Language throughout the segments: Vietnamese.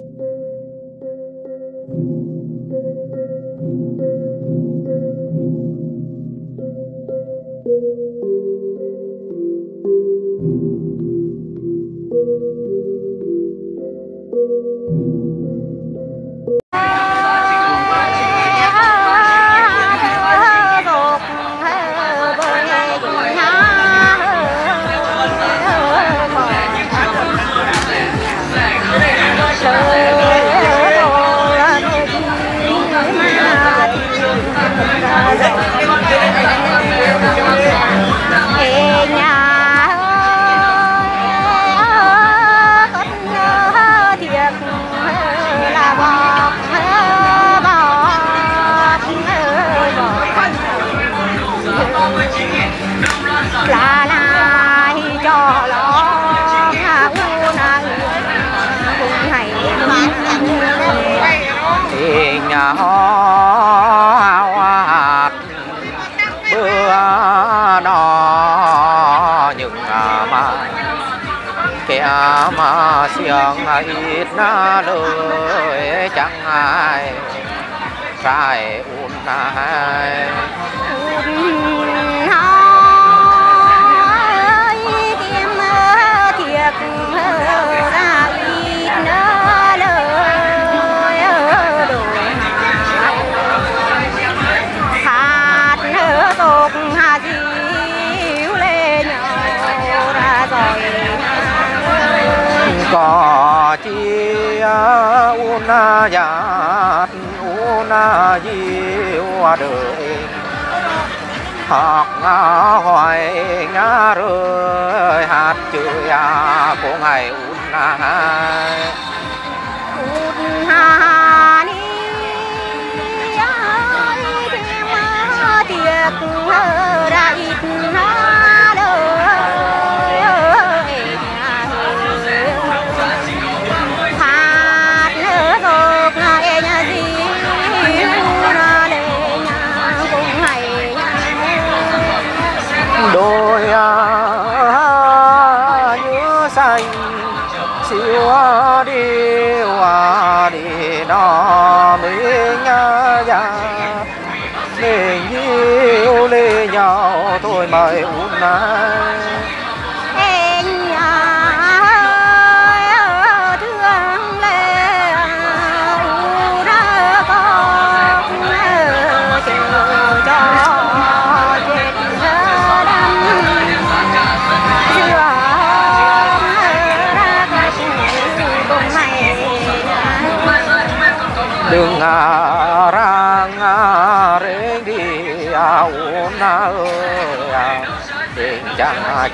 là đó những mà kẻ mà xiềng ít na lời chẳng ai trai un ai có chi à, una nhạt una diệu đời học ngã hoài ngã rơi hạt chữ ya của ngày un hai. Cút hà ni ai kiếm tiệc ra ít mời uống na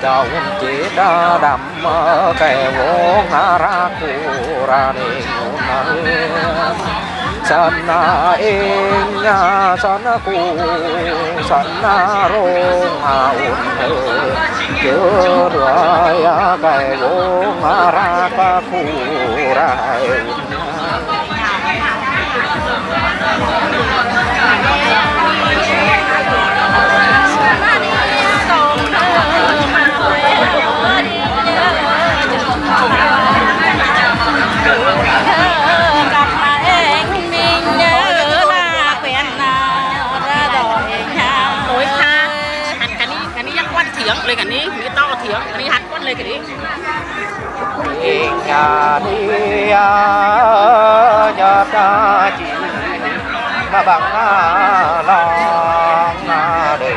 chồng chỉ đã đầm kẻ vô ngã ra cu ra đi uống na ơi san sân eng na san na na rong à uống ơi kẻ vốn à ra ca ra quan thiếng lên cái này, cái to thiếng, cái này hạt quan lên cái này. nhà đi à, nhà ta chỉ mà bằng lòng đời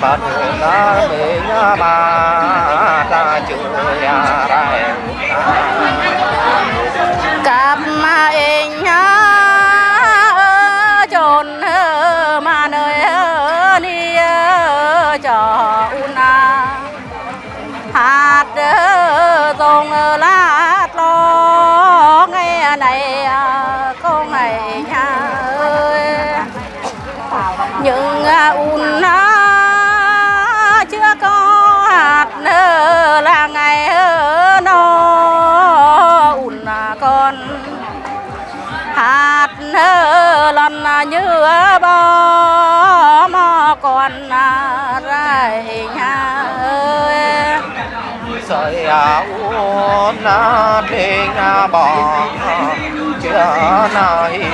bạn ta về nhà mà ta chưa ra cặp lần như bò mà còn rải nhà ơi sợi uốn đinh bỏ chưa nói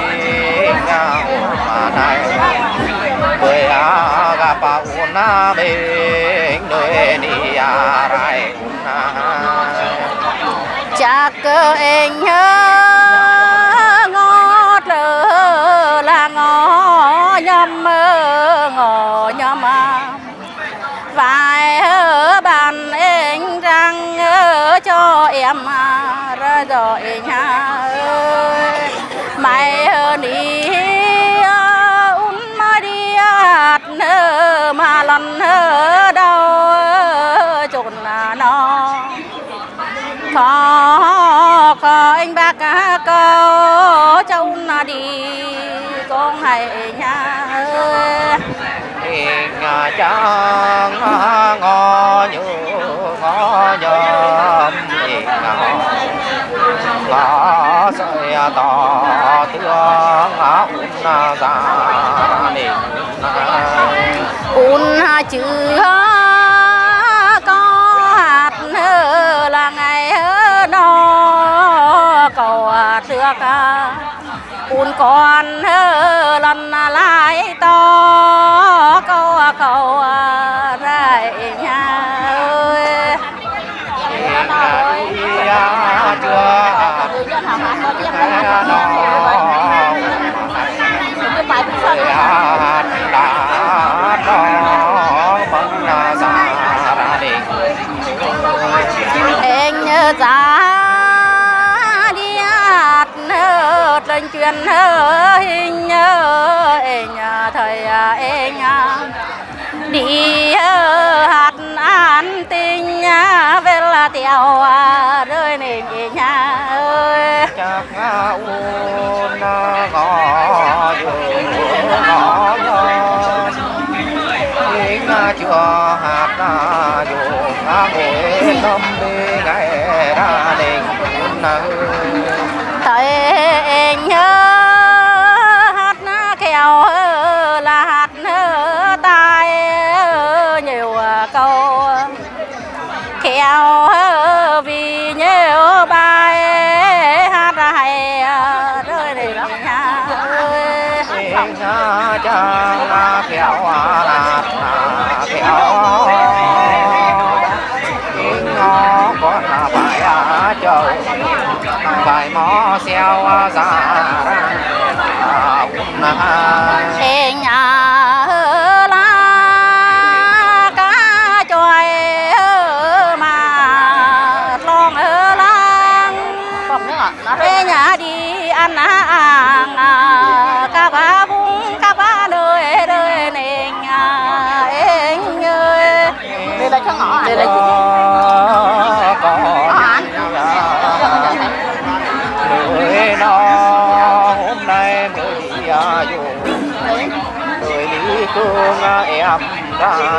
mà này. Bởi gặp uốn mình nơi đi rai chắc anh nhớ con ở đâu chốn à nó. Khó khó anh bác câu trông na đi, con hãy nhà ơi nhà trăng ngó như ngó nhầm hình ngó sợi tỏ thương à, ún ra đình un chữ có hạt là ngày nó cầu tước un con lần lại to câu cầu ra nhà ơi anh lên truyền hình anh thầy anh đi ờ, hạt an tình à, về là tiểu à, rơi nền nhà ơi. Chắc à, uốn ngõ dương ngõ. Nhon tiếng chưa hạt dùng ngồi tâm đi ngày ra đình thầy em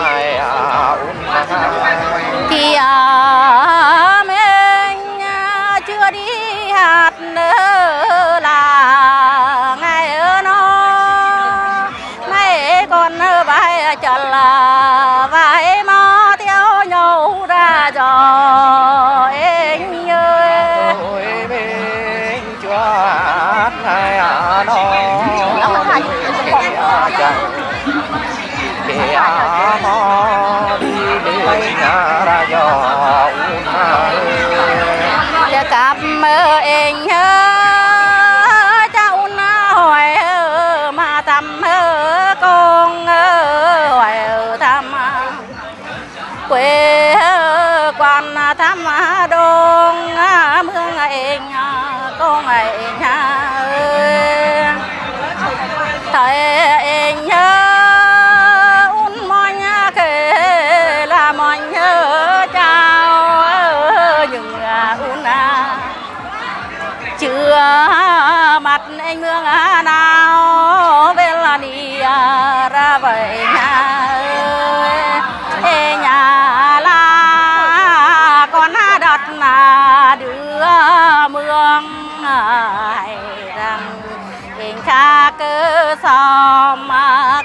xóm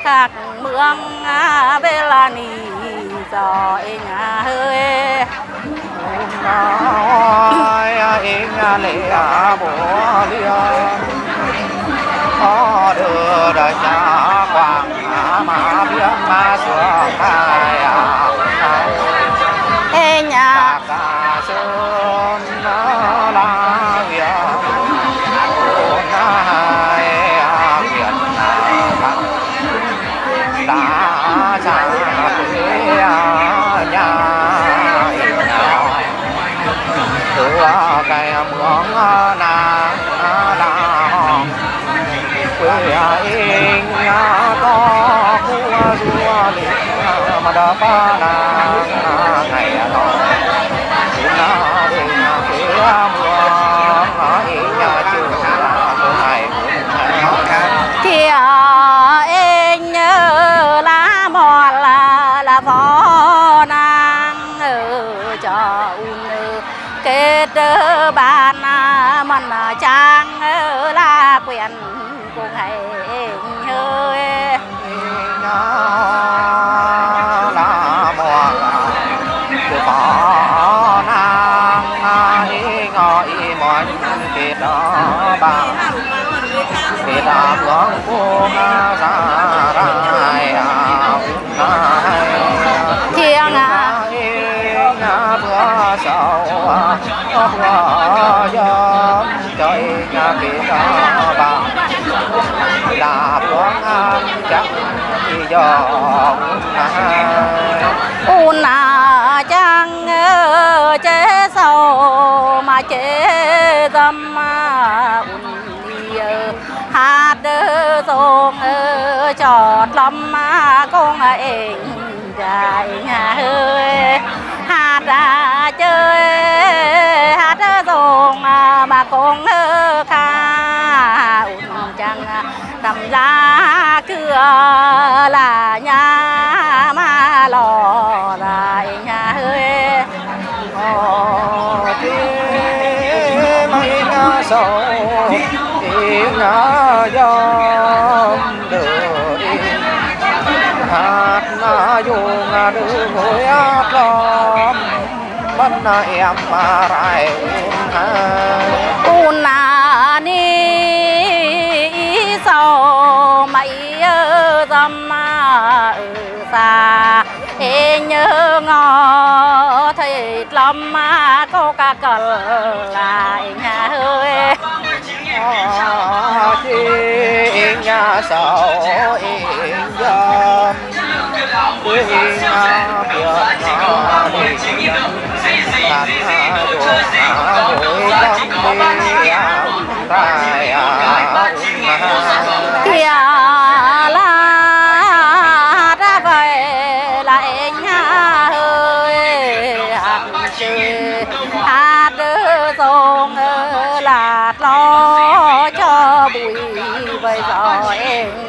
khác mương về là nì cho nhà ơi nói yên lệ bố liêu có đưa đời cha quảng mà biết mà sửa đó bà thì đàm ngón cô ra ra thiêng à nhà bữa sau bữa gió trời nhà kia đó bà là bữa chắc sông chọt lắm con em dài nhà hơi hát ra chơi hát sông mà con ca un chăng đầm ra cửa là nhà na dù ngã đưa ngồi hát lom bắt na em mà rai hai un à ni sầu mày ơ dâm mà ở xa ê nhớ ngó thầy lắm mà có cả cờ lại nhà ơi hơi chị nhà sầu yên dâm quê nhà việt đi Hạt hà dù hà hội lâm đi am tai à kia là ra về lại nhà hơi hát à, đưa sông ờ, là lo cho bụi vậy gió em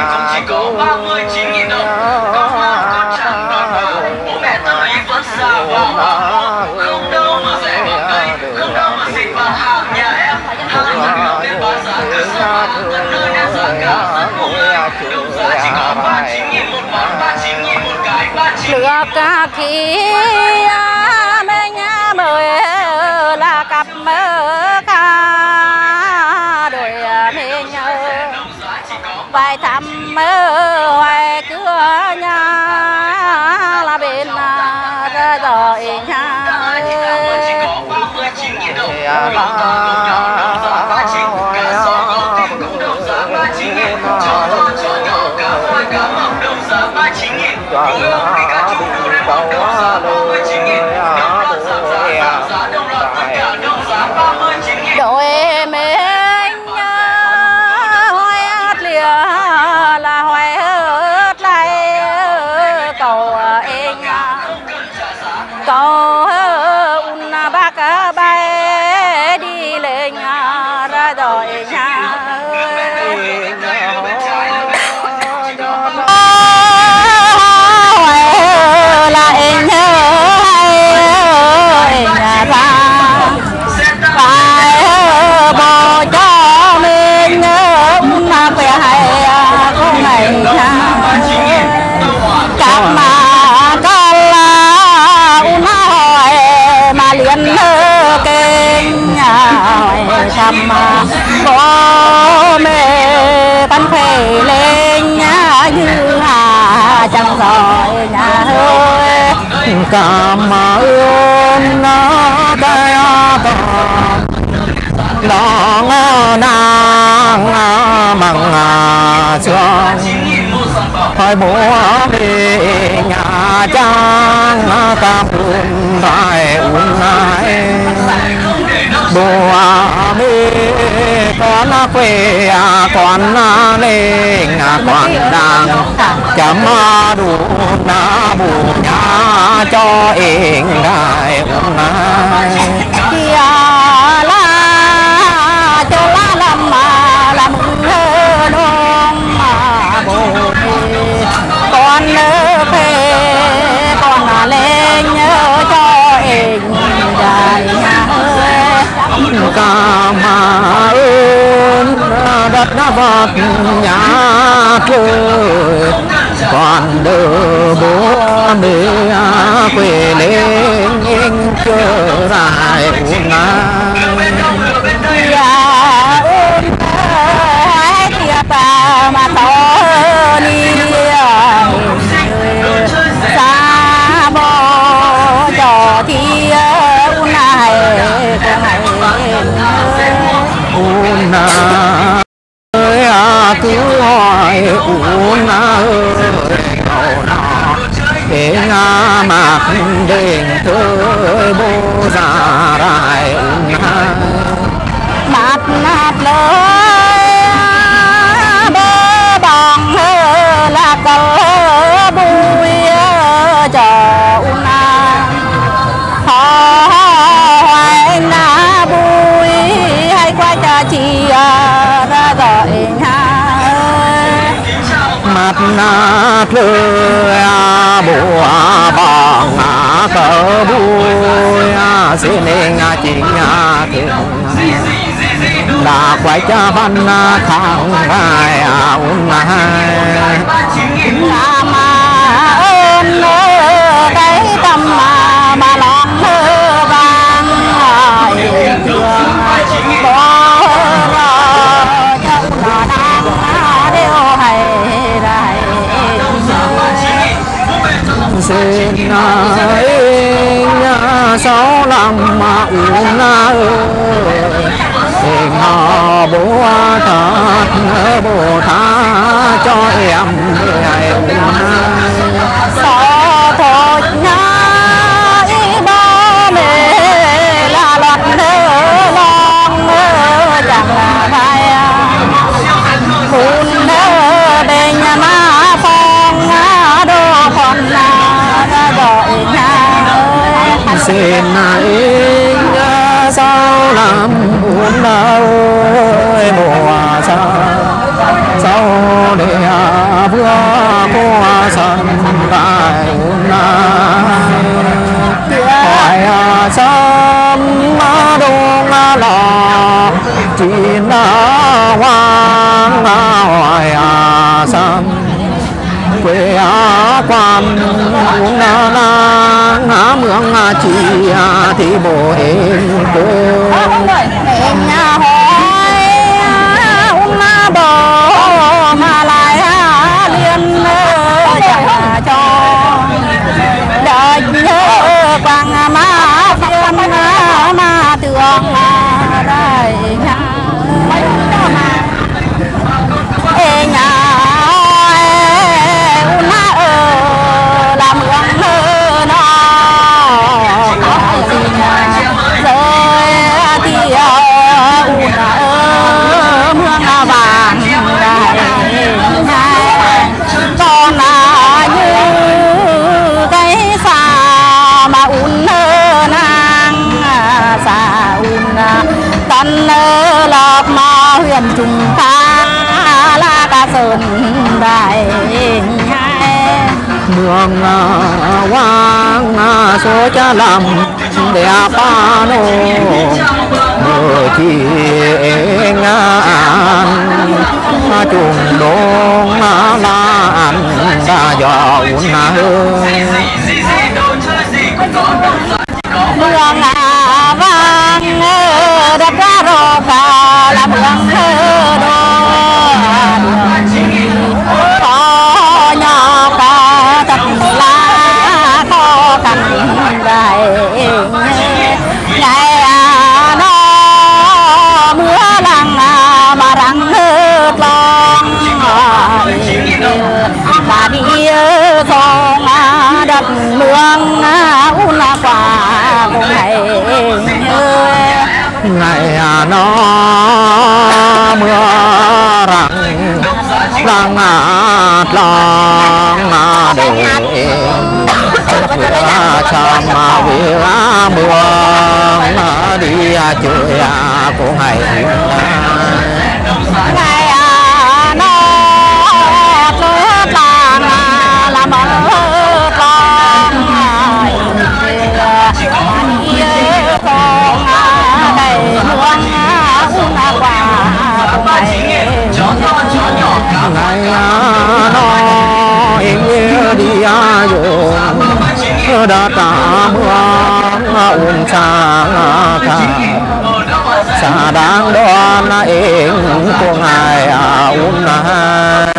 na chú Bố mẹ tôi vẫn xa vắng Không đâu mà dễ Không đâu mà xịt vào hàng nhà em. Hai người biểu tiền bán giá cả xa Tận nơi đến giá cả rất ngộ Đúng giá chỉ có 39 nghìn một món 39 nghìn một cái 39 nghìn lừa cả khi nhà mời là cặp mơ bài thăm mơ hoài, cửa nhà là bên à, ra rồi nhà. Hãy subscribe cho kênh Ghiền Mì Gõ Để không bỏ lỡ những video hấp dẫn cảm ơn cái tòa nó nàng mặn sương thôi bố đi nhà trang cảm ơn đại ơn ai bố mi con quê à, con lên con đang chấm đủ na bù nhà cho yên đại ơn ai. kia la mặt na thơ à bùa bằng à cờ bùi a xin nên à chính à thường là quay cha văn à khang gai à un hai sáu năm mà uống thì họ bố thật bồ tha cho em ngày chỉ na hoang na hoài à san quê quan uống na na ngã mương chỉ thì bồ em cô làm để à ba nô. Mơ chi ngàn à trùng đông lan đã hà hương. Hơi mương vàng đất ra rò vào là răng lòng để vừa chăm mà vừa mưa đi chơi cũng hay. Đa ta mưa ôn sang ca xa đang đoan em của ngài ôn na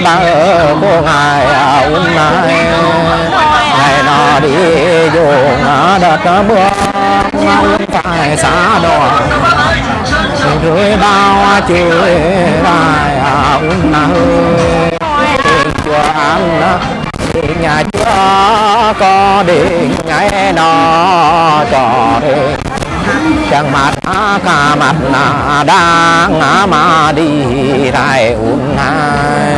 lên ở cô ngài à, ông này ngày nó đi dùng đất bước, phải xa đỏ rưỡi bao chơi lại ông này chưa ăn nhà chúa có điện ngày nó cho điện chẳng mặt cả mặt là đang mà đi lại uống hai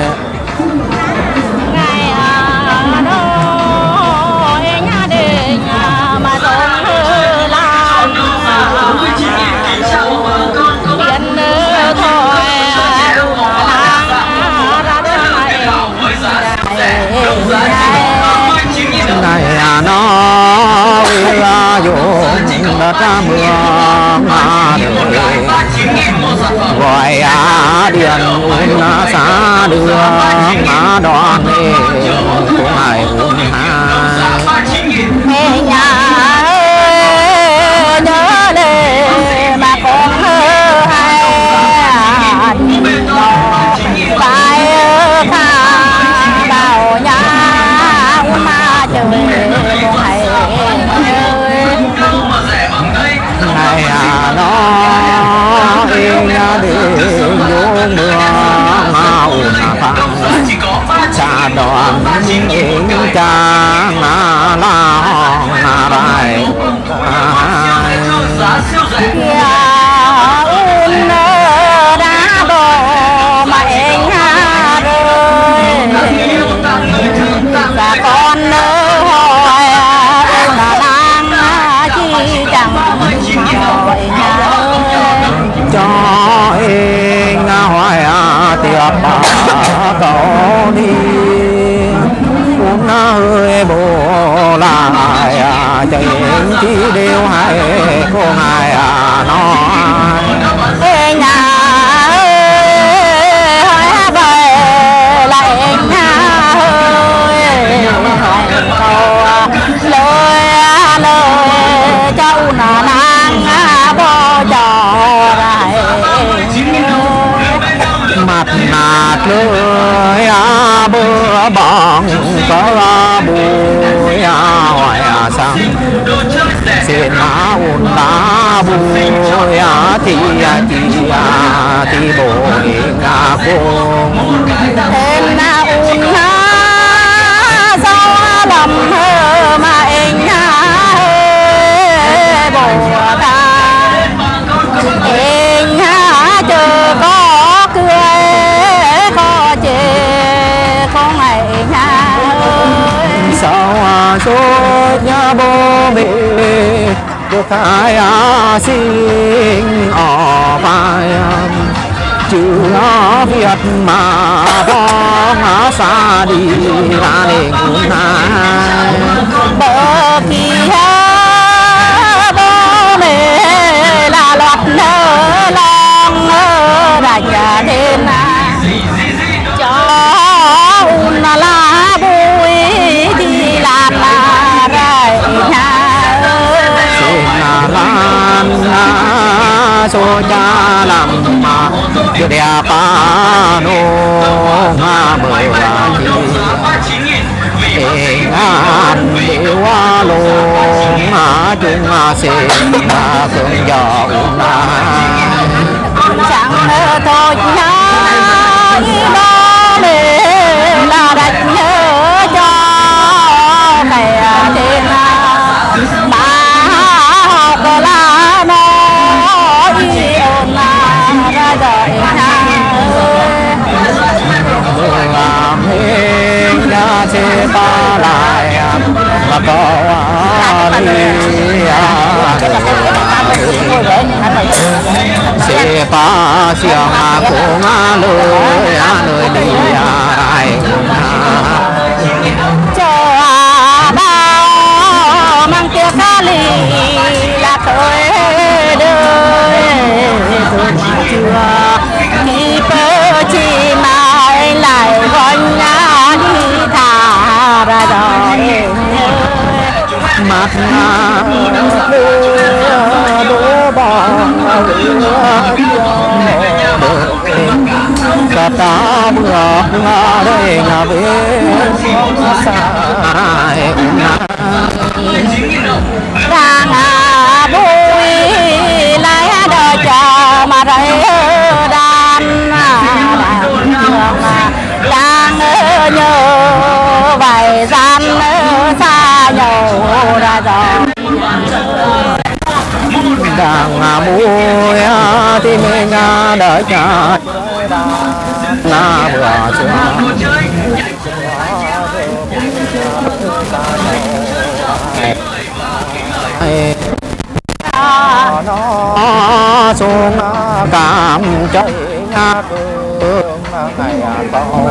đất mưa mà đời gọi điện xa đường. Mà đoàn của ngài uống hai xa đoàn yên cha na la hòn na rai. Lại chạy chỉ đều hay cô ngài à, nói. Ê, nhà ơi hỏi về lại nhà ơi. Câu lời lời cháu là nàng à, bò trò lại. Mặt nạt lưới à, bữa bọn có bùi hỏi sang. Xin má ôn đá bùi thì thì thì bồi ngà cung em na un ha sao lầm hơ sao số nhà bố mẹ được hai sinh, ở vai chữ Việt mà bóng xa đi ra đến hai bờ kia bố mẹ là lọt nơ lòng nơ rạch đến cho số cha làm mà chưa đẹp pa nô nga mơ là chi tình an điệu lô nga chung se nga cơn gió na chẳng nỡ thôi nha có đi se pa siang a ko nga lo ya nơi đi ai cũng chờ bao mang tiếc ca lì là tôi đời tôi mà chưa khi bơ chi mai lại gọi nhà mặt nga đố bóng cả ta mưa nga đây nga về sai đang vui đợi chờ mà thấy đàn đang nhớ vài gian nữa ra rồi đang nga mùi thì mình đợi chờ nga vừa chưa nó xuống cảm chạy nga câu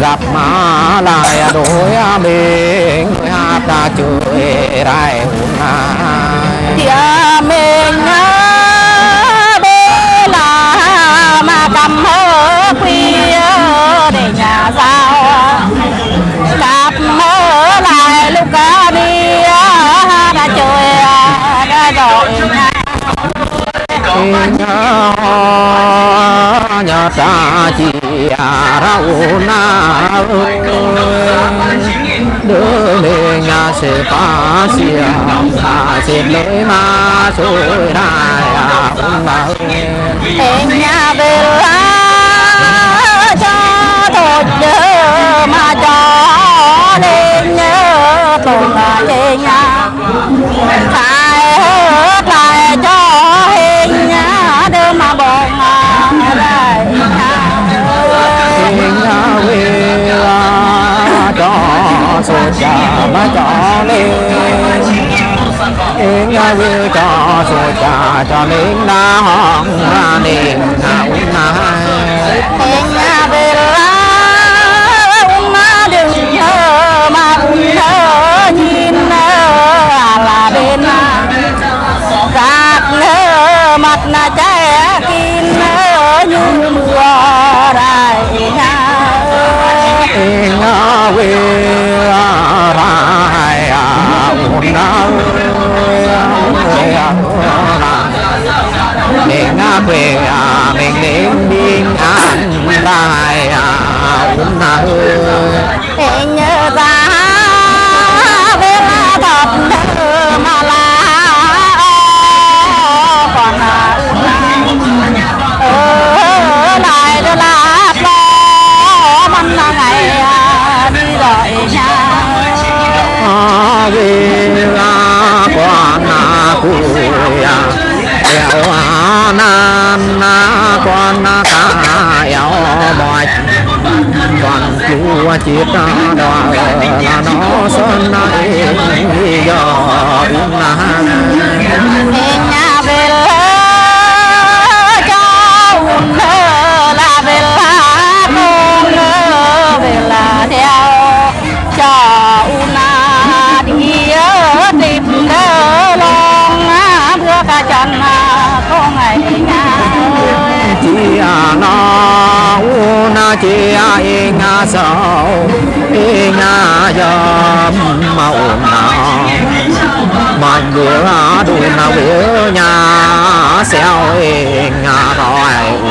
gặp mà lại đối mình hát ta chơi rai hai Tia mình bê là mà cầm hơ khuya để nhà giao. Cặp mơ lại lúc cá đi đã chơi đã rồi nhà ta chỉ rau na đưa lên nhà sẽ phá xìa ta sẽ lấy mà rồi đại ông bà em nhà về lá cho thôi nhớ mà cho lên nhớ tồn là nhà phải số cha mà cho lên nhà về cho số cha cho lên na hong ra nên na uống na em nhà về lá mà đừng nhớ mà cũng nhớ nhìn là bên gạt nhớ mặt na trái kín nơ như mưa nhà về rai uống na mình nga quê mình đến biên an đại uống na em nhớ ra về la quan à. na cuya eo nan na quan na ca eo bòi còn chua ta đó là nó sơn này do uống na na chi à e nga sao e nga yam ma na. Mình bữa đủ nào bữa nhà, xeo e nhà rồi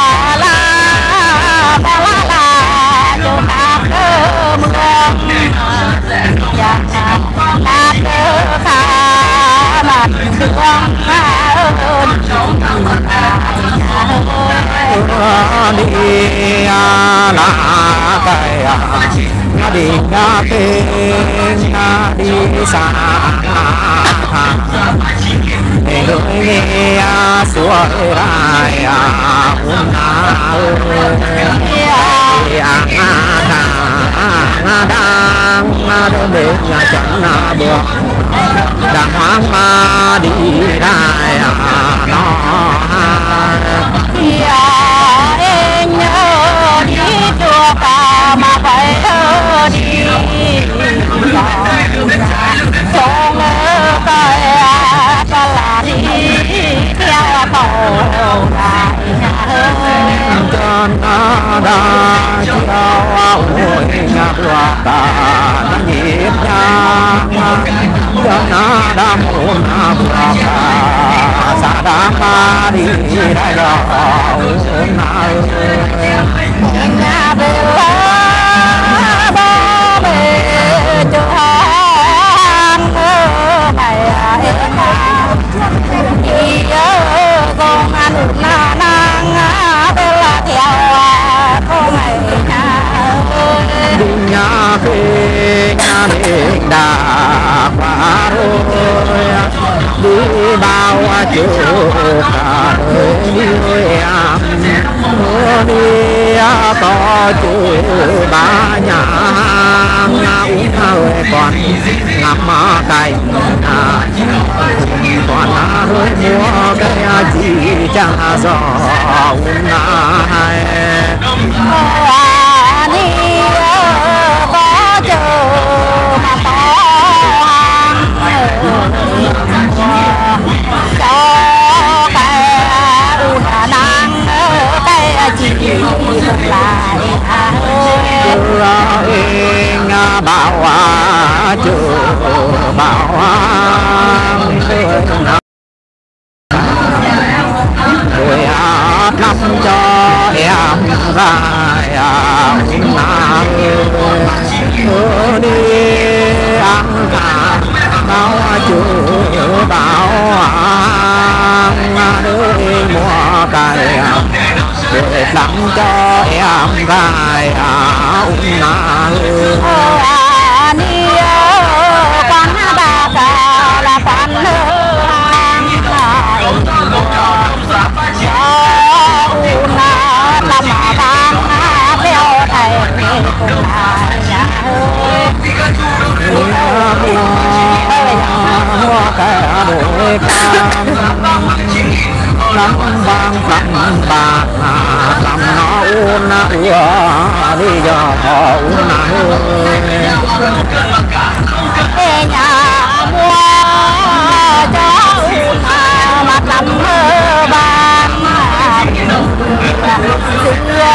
kia đưa ta cho ta cơ mưa dạ ta cơ khá mặt đường ơn đi là cái đi nga tê nga đi xa để người nghe suốt lại un na nga đang đơn đến nhà chẳng na bữa đang hoang ma đi lại à, nó em nhớ đi chùa cả mà phải thơ đi. Na đa chao chiều ôi nhà bữa ta na nhịp na đa đã na bữa ta sa đa ma đi đại na nhà lắng cho em gái à ung na à ni quan bà nắm vang lắm bà lắm nó uốn na ua đi giờ họ uốn na về nhà mua cho u na mặt lắm mơ ban xưa